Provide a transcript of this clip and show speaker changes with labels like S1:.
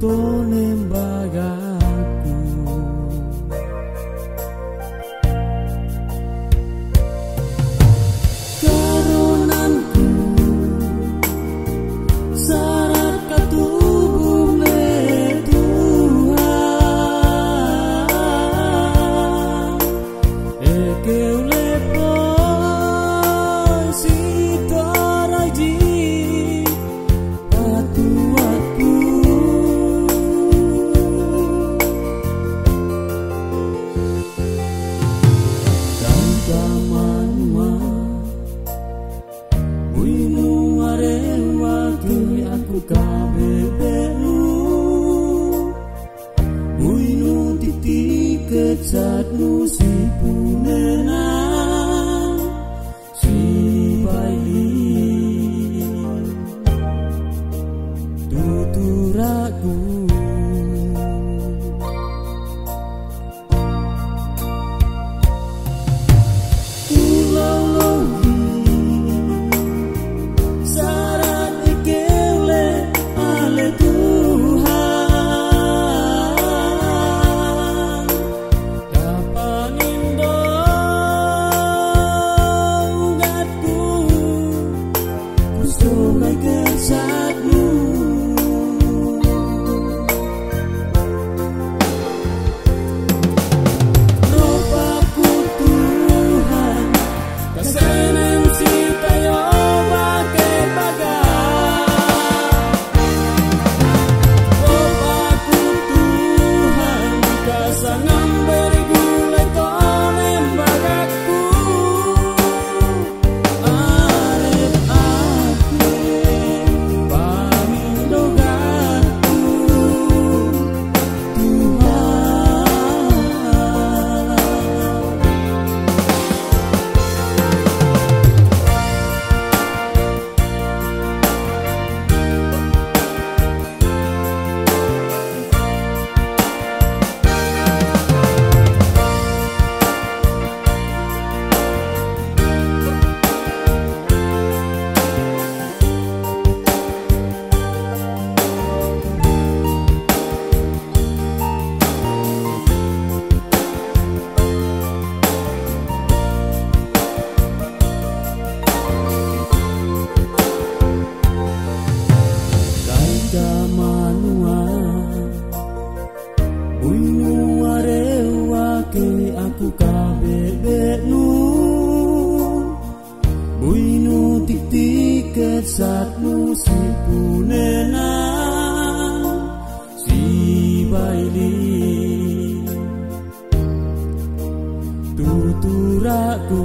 S1: todo. Si 사랑 tiket saat si na si bayi tuturaku